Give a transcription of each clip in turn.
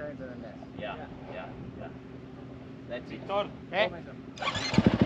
turns and then this. Yeah, yeah, yeah. That's it. Victor, Eh?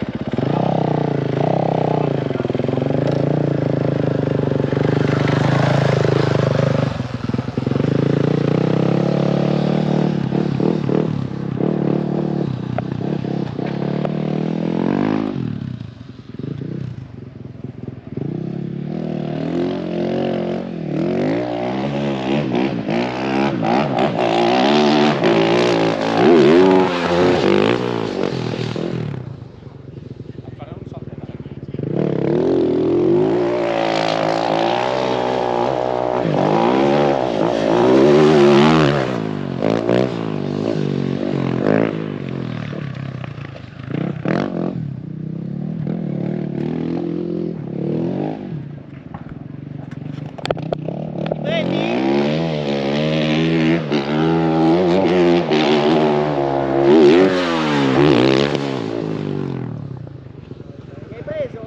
Preso?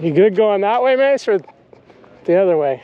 You good going that way, Mace, or the other way?